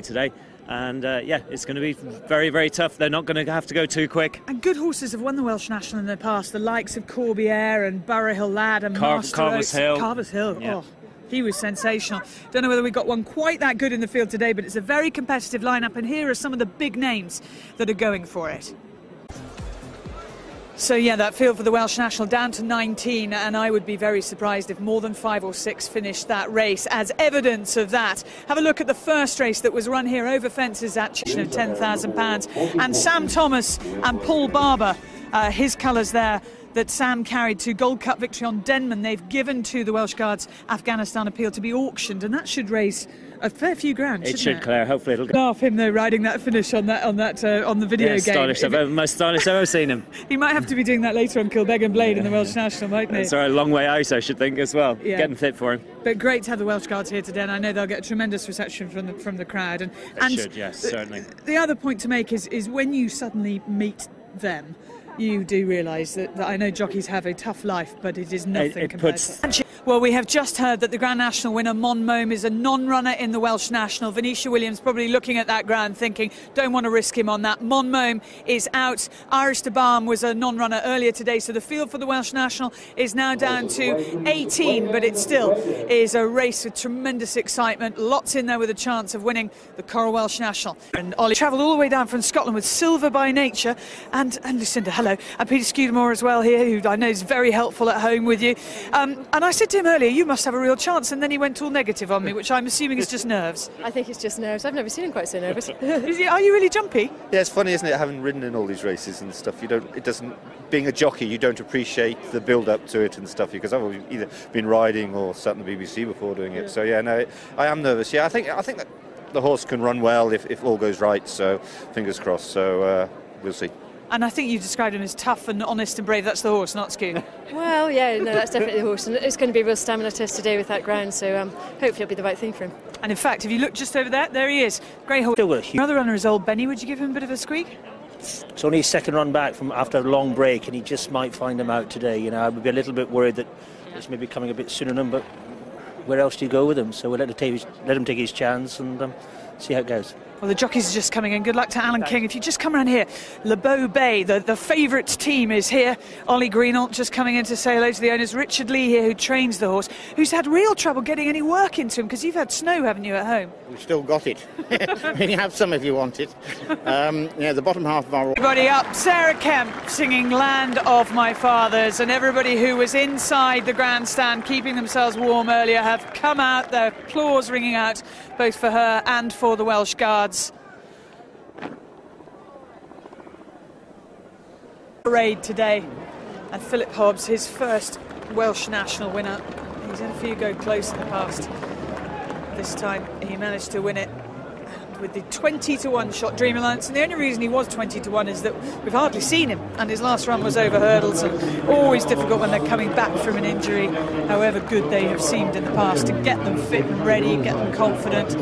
today. And uh, yeah, it's going to be very, very tough. They're not going to have to go too quick. And good horses have won the Welsh National in the past, the likes of Corbiere and Burrough Hill Lad and Car- Master Carver's Oaks. Hill. Carvill's Hill. Yeah. Oh, he was sensational. Don't know whether we got one quite that good in the field today, but it's a very competitive lineup. And here are some of the big names that are going for it. So yeah, that field for the Welsh National down to 19, and I would be very surprised if more than five or six finished that race. As evidence of that, have a look at the first race that was run here over fences at Chisholm of 10,000 pounds, and Sam Thomas and Paul Barber, uh, his colours there. That Sam carried to Gold Cup victory on Denman. They've given to the Welsh Guards Afghanistan appeal to be auctioned, and that should raise a fair few grand. It should, Claire. Hopefully, it'll go. Laugh him though, riding that finish on that on that uh, on the video Yeah, game. stylish. I've ever, most stylish I've ever seen him. He might have to be doing that later on Kilbeggan Blade in the Welsh National, mightn't he? It's a long way out, I should think, as well. Yeah. Getting fit for him. But great to have the Welsh Guards here today, and I know they'll get a tremendous reception from the from the crowd. And, and should, yes, certainly. The other point to make is is when you suddenly meet them, you do realise that, that I know jockeys have a tough life, but it is nothing it compared puts- to. Well, we have just heard that the Grand National winner Mon Mome is a non-runner in the Welsh National. Venetia Williams probably looking at that ground thinking, don't want to risk him on that. Mon Mome is out. Irish de Balm was a non-runner earlier today, so the field for the Welsh National is now down to 18, but it still is a race with tremendous excitement. Lots in there with a chance of winning the Coral Welsh National. And Ollie travelled all the way down from Scotland with silver by nature. And, and Lucinda, hello. And Peter Scudamore as well here, who I know is very helpful at home with you. Um, and I said to him earlier, you must have a real chance. And then he went all negative on me, which I'm assuming is just nerves. I think it's just nerves. I've never seen him quite so nervous. Is he, are you really jumpy? Yeah, it's funny, isn't it? Having ridden in all these races and stuff, you don't. It doesn't. Being a jockey, you don't appreciate the build-up to it and stuff because I've either been riding or sat on the BBC before doing it. So yeah, no, I am nervous. Yeah, I think I think that the horse can run well if, if all goes right. So fingers crossed. So uh, we'll see. And I think you described him as tough and honest and brave. That's the horse, not Scu. well, yeah, no, that's definitely the horse. And it's going to be a real stamina test today with that ground, so um, hopefully it'll be the right thing for him. And in fact, if you look just over there, there he is. Great horse. Still got a Another runner is old Benny. Would you give him a bit of a squeak? It's only his second run back from after a long break, and he just might find him out today. You know, I would be a little bit worried that it's maybe coming a bit sooner than, but where else do you go with him? So we'll let him take his, let him take his chance and um, see how it goes. Well, the jockeys are just coming in. Good luck to Alan King. If you just come around here, Le Beau Bai, the, the favourite team is here. Ollie Greenall just coming in to say hello to the owners. Richard Lee here, who trains the horse, who's had real trouble getting any work into him because you've had snow, haven't you, at home? We've still got it. we have some if you want it. Um, yeah, the bottom half of our Everybody up. Sarah Kemp singing Land of My Fathers, and everybody who was inside the grandstand keeping themselves warm earlier have come out, their applause ringing out both for her and for the Welsh Guards. Parade today, and Philip Hobbs, his first Welsh national winner. He's had a few go close in the past. This time he managed to win it with the 20 to 1 shot Dream Alliance. And the only reason he was 20 to 1 is that we've hardly seen him, and his last run was over hurdles. And always difficult when they're coming back from an injury, however good they have seemed in the past, to get them fit and ready, get them confident.